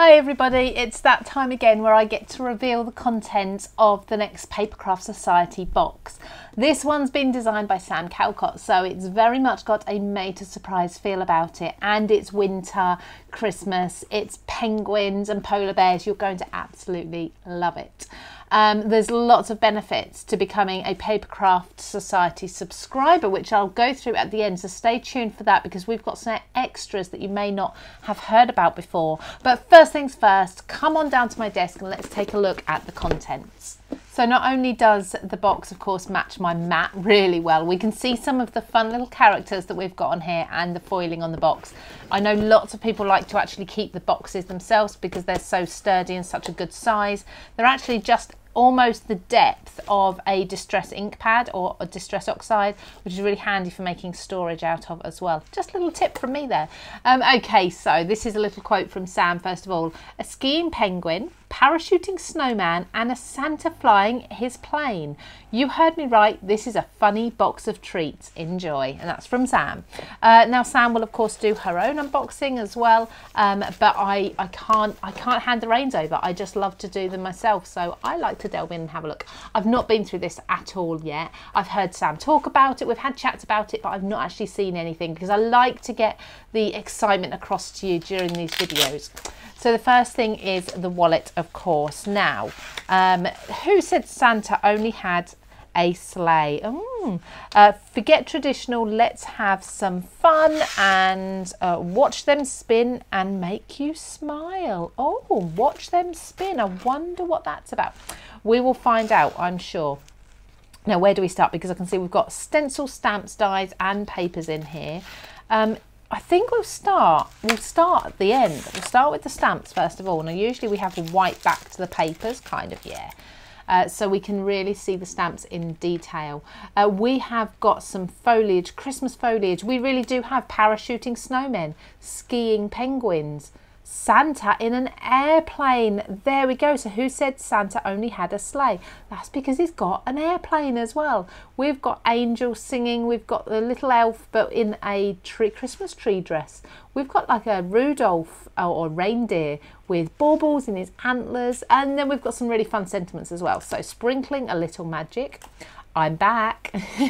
Hi everybody, it's that time again where I get to reveal the contents of the next Papercraft Society box. This one's been designed by Sam Calcott, so it's very much got a made to surprise feel about it and it's winter, Christmas, it's penguins and polar bears. You're going to absolutely love it. Um, there's lots of benefits to becoming a Papercraft Society subscriber, which I'll go through at the end. So stay tuned for that because we've got some extras that you may not have heard about before. But first things first, come on down to my desk and let's take a look at the contents. So not only does the box, of course, match my mat really well, we can see some of the fun little characters that we've got on here and the foiling on the box. I know lots of people like to actually keep the boxes themselves because they're so sturdy and such a good size. They're actually just almost the depth of a distress ink pad or a distress oxide which is really handy for making storage out of as well. Just a little tip from me there. Um, okay so this is a little quote from Sam. First of all a skiing penguin parachuting snowman, and a Santa flying his plane. You heard me right, this is a funny box of treats. Enjoy. And that's from Sam. Uh, now Sam will of course do her own unboxing as well, um, but I, I can't I can't hand the reins over. I just love to do them myself, so I like to delve in and have a look. I've not been through this at all yet. I've heard Sam talk about it, we've had chats about it, but I've not actually seen anything because I like to get the excitement across to you during these videos. So the first thing is the wallet, of course. Now, um, who said Santa only had a sleigh? Mm. Uh, forget traditional, let's have some fun and uh, watch them spin and make you smile. Oh, watch them spin. I wonder what that's about. We will find out, I'm sure. Now, where do we start? Because I can see we've got stencil, stamps, dies and papers in here. Um, I think we'll start, we'll start at the end. We'll start with the stamps first of all. Now usually we have a white back to the papers, kind of, yeah. Uh, so we can really see the stamps in detail. Uh, we have got some foliage, Christmas foliage. We really do have parachuting snowmen, skiing penguins, Santa in an airplane. There we go. So who said Santa only had a sleigh? That's because he's got an airplane as well. We've got angels singing. We've got the little elf, but in a tree, Christmas tree dress. We've got like a Rudolph or, or reindeer with baubles in his antlers. And then we've got some really fun sentiments as well. So sprinkling a little magic. I'm back.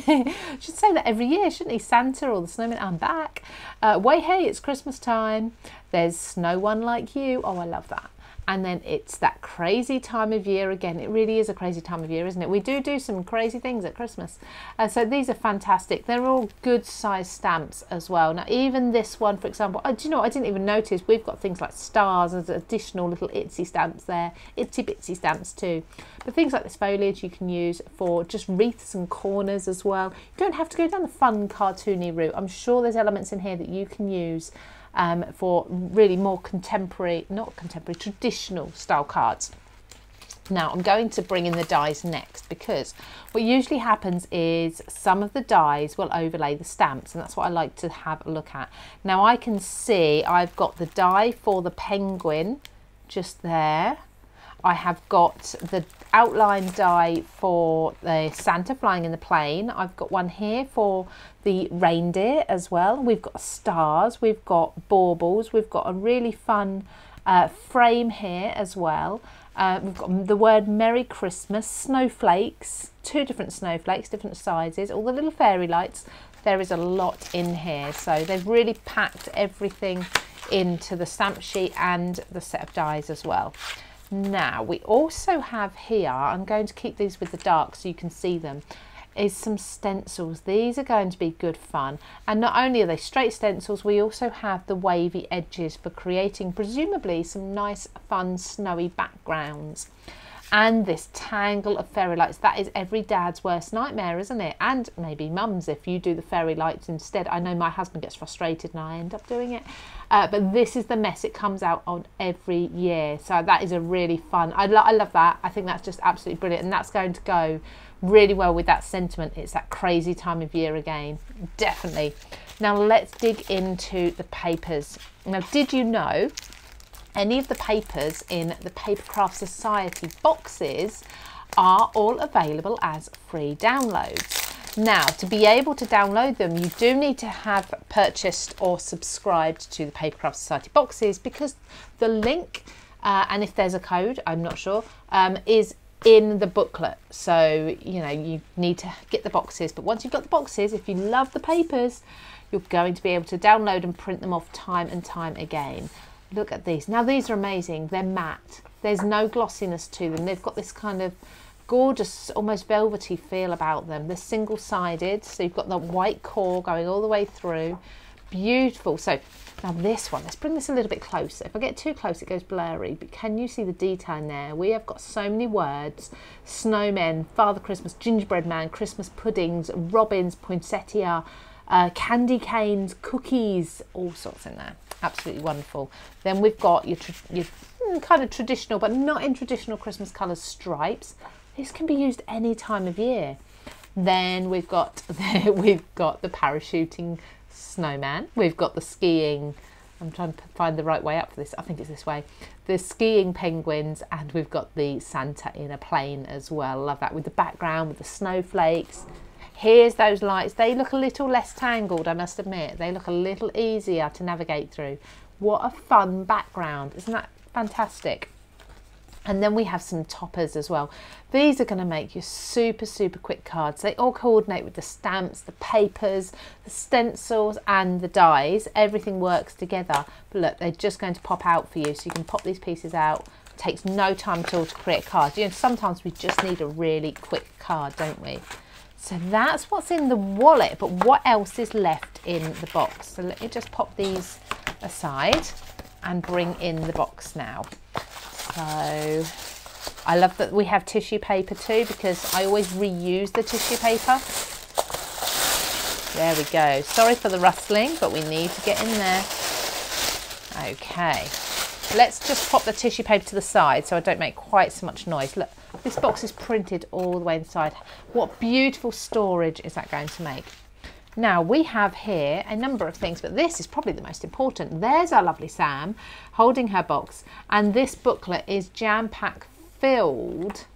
Should say that every year, shouldn't he? Santa or the snowman, I'm back. Uh, way hey, it's Christmas time. There's no one like you. Oh, I love that and then it's that crazy time of year again. It really is a crazy time of year, isn't it? We do do some crazy things at Christmas. Uh, so these are fantastic. They're all good size stamps as well. Now, even this one, for example, oh, do you know, I didn't even notice we've got things like stars as additional little itsy stamps there, itsy bitsy stamps too. But things like this foliage you can use for just wreaths and corners as well. You don't have to go down the fun cartoony route. I'm sure there's elements in here that you can use um, for really more contemporary, not contemporary, traditional style cards. Now I'm going to bring in the dies next because what usually happens is some of the dies will overlay the stamps and that's what I like to have a look at. Now I can see I've got the die for the penguin just there I have got the outline die for the Santa flying in the plane. I've got one here for the reindeer as well. We've got stars, we've got baubles, we've got a really fun uh, frame here as well. Uh, we've got the word Merry Christmas, snowflakes, two different snowflakes, different sizes, all the little fairy lights. There is a lot in here. So they've really packed everything into the stamp sheet and the set of dies as well. Now we also have here, I'm going to keep these with the dark so you can see them, is some stencils. These are going to be good fun. And not only are they straight stencils, we also have the wavy edges for creating presumably some nice fun snowy backgrounds and this tangle of fairy lights. That is every dad's worst nightmare, isn't it? And maybe mum's if you do the fairy lights instead. I know my husband gets frustrated and I end up doing it. Uh, but this is the mess it comes out on every year. So that is a really fun. I, lo I love that. I think that's just absolutely brilliant. And that's going to go really well with that sentiment. It's that crazy time of year again. Definitely. Now let's dig into the papers. Now, did you know any of the papers in the Papercraft Society boxes are all available as free downloads. Now, to be able to download them, you do need to have purchased or subscribed to the Papercraft Society boxes because the link uh, and if there's a code, I'm not sure, um, is in the booklet. So, you know, you need to get the boxes. But once you've got the boxes, if you love the papers, you're going to be able to download and print them off time and time again. Look at these. Now, these are amazing. They're matte. There's no glossiness to them. They've got this kind of gorgeous, almost velvety feel about them. They're single sided, so you've got the white core going all the way through. Beautiful. So now this one, let's bring this a little bit closer. If I get too close, it goes blurry, but can you see the detail in there? We have got so many words, snowmen, Father Christmas, gingerbread man, Christmas puddings, robins, poinsettia, uh, candy canes, cookies, all sorts in there. Absolutely wonderful. Then we've got your, your hmm, kind of traditional, but not in traditional Christmas colours stripes. This can be used any time of year. Then we've got we've got the parachuting snowman. We've got the skiing. I'm trying to find the right way up for this. I think it's this way. The skiing penguins, and we've got the Santa in a plane as well. Love that with the background with the snowflakes. Here's those lights. They look a little less tangled, I must admit. They look a little easier to navigate through. What a fun background. Isn't that fantastic? And then we have some toppers as well. These are going to make you super, super quick cards. They all coordinate with the stamps, the papers, the stencils and the dies. Everything works together. But look, they're just going to pop out for you. So you can pop these pieces out. It takes no time at all to create a card. You know, sometimes we just need a really quick card, don't we? So that's what's in the wallet. But what else is left in the box? So let me just pop these aside and bring in the box now. So I love that we have tissue paper too because I always reuse the tissue paper. There we go. Sorry for the rustling, but we need to get in there. Okay. Let's just pop the tissue paper to the side so I don't make quite so much noise. Look, this box is printed all the way inside. What beautiful storage is that going to make? Now we have here a number of things, but this is probably the most important. There's our lovely Sam holding her box, and this booklet is jam-packed filled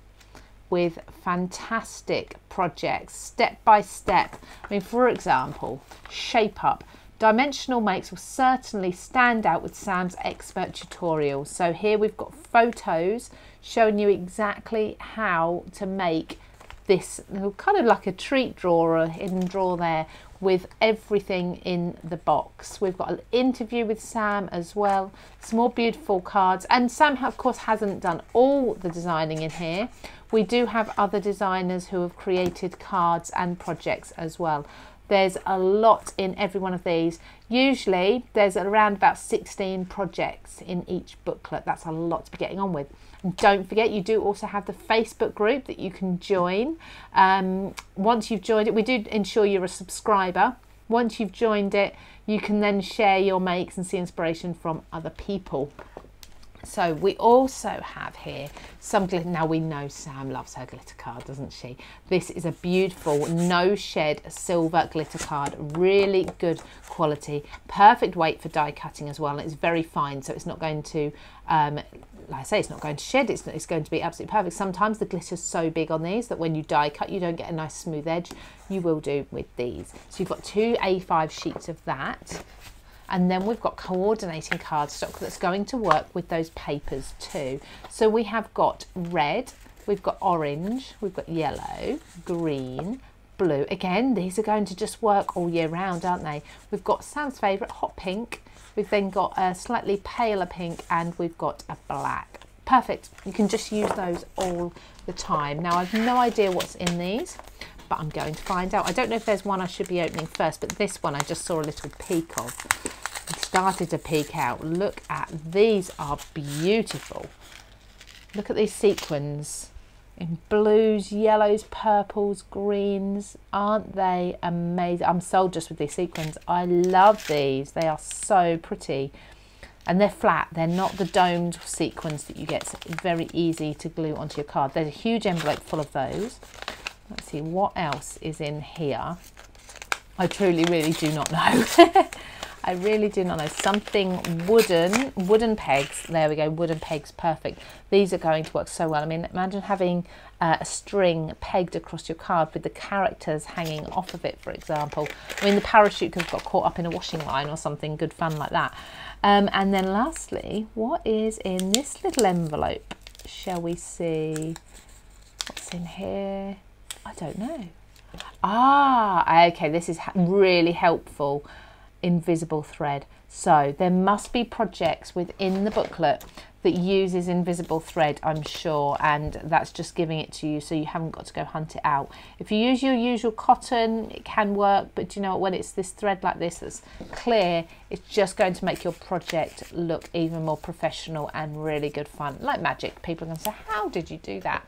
with fantastic projects, step by step. I mean, for example, Shape Up. Dimensional makes will certainly stand out with Sam's expert tutorials. So here we've got photos showing you exactly how to make this kind of like a treat drawer, a hidden drawer there with everything in the box. We've got an interview with Sam as well, some more beautiful cards. And Sam, of course, hasn't done all the designing in here. We do have other designers who have created cards and projects as well. There's a lot in every one of these. Usually there's around about 16 projects in each booklet. That's a lot to be getting on with. And don't forget, you do also have the Facebook group that you can join. Um, once you've joined it, we do ensure you're a subscriber. Once you've joined it, you can then share your makes and see inspiration from other people. So we also have here some glitter. Now we know Sam loves her glitter card, doesn't she? This is a beautiful no shed silver glitter card. Really good quality. Perfect weight for die cutting as well. It's very fine, so it's not going to, um, like I say, it's not going to shed. It's, it's going to be absolutely perfect. Sometimes the glitter's so big on these that when you die cut, you don't get a nice smooth edge. You will do with these. So you've got two A5 sheets of that. And then we've got coordinating cardstock that's going to work with those papers too. So we have got red, we've got orange, we've got yellow, green, blue. Again, these are going to just work all year round, aren't they? We've got Sam's favourite, hot pink. We've then got a slightly paler pink and we've got a black. Perfect. You can just use those all the time. Now, I've no idea what's in these, but I'm going to find out. I don't know if there's one I should be opening first, but this one I just saw a little peek of. Started to peek out. Look at these are beautiful. Look at these sequins in blues, yellows, purples, greens. Aren't they amazing? I'm sold just with these sequins. I love these. They are so pretty. And they're flat. They're not the domed sequins that you get. Very easy to glue onto your card. There's a huge envelope full of those. Let's see what else is in here. I truly, really do not know. I really do not know. Something wooden, wooden pegs. There we go, wooden pegs, perfect. These are going to work so well. I mean, imagine having uh, a string pegged across your card with the characters hanging off of it, for example. I mean, the parachute could have got caught up in a washing line or something, good fun like that. Um, and then lastly, what is in this little envelope? Shall we see what's in here? I don't know. Ah, okay, this is really helpful. Invisible thread. So there must be projects within the booklet that uses invisible thread, I'm sure, and that's just giving it to you so you haven't got to go hunt it out. If you use your usual cotton, it can work, but do you know when it's this thread like this that's clear, it's just going to make your project look even more professional and really good fun. Like magic, people are going to say, how did you do that?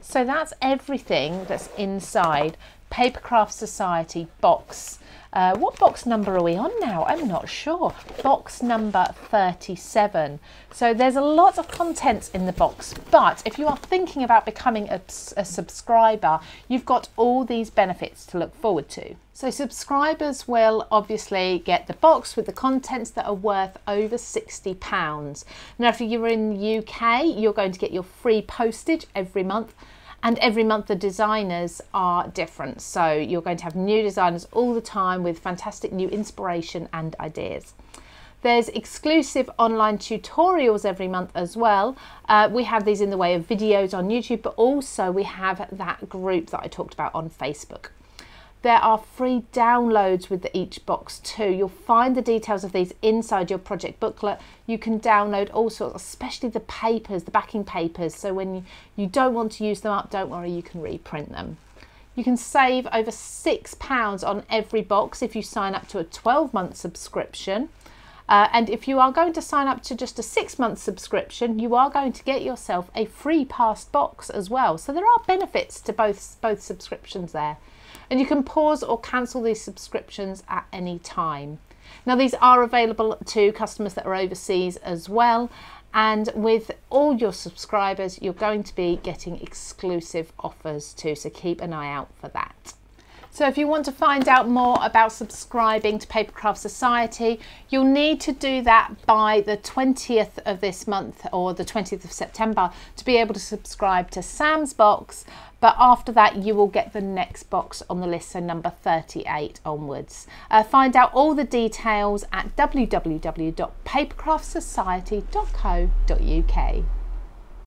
So that's everything that's inside Papercraft Society box. Uh, what box number are we on now? I'm not sure. Box number 37. So there's a lot of contents in the box, but if you are thinking about becoming a, a subscriber, you've got all these benefits to look forward to. So subscribers will obviously get the box with the contents that are worth over £60. Now if you're in the UK, you're going to get your free postage every month and every month the designers are different. So you're going to have new designers all the time with fantastic new inspiration and ideas. There's exclusive online tutorials every month as well. Uh, we have these in the way of videos on YouTube, but also we have that group that I talked about on Facebook. There are free downloads with each box too. You'll find the details of these inside your project booklet. You can download all sorts, especially the papers, the backing papers. So when you, don't want to use them up, don't worry, you can reprint them. You can save over £6 on every box if you sign up to a 12 month subscription. Uh, and if you are going to sign up to just a six month subscription, you are going to get yourself a free past box as well. So there are benefits to both, both subscriptions there. And you can pause or cancel these subscriptions at any time. Now these are available to customers that are overseas as well. And with all your subscribers, you're going to be getting exclusive offers too. So keep an eye out for that. So if you want to find out more about subscribing to Papercraft Society, you'll need to do that by the 20th of this month or the 20th of September to be able to subscribe to Sam's box. But after that, you will get the next box on the list, so number 38 onwards. Uh, find out all the details at www.papercraftsociety.co.uk.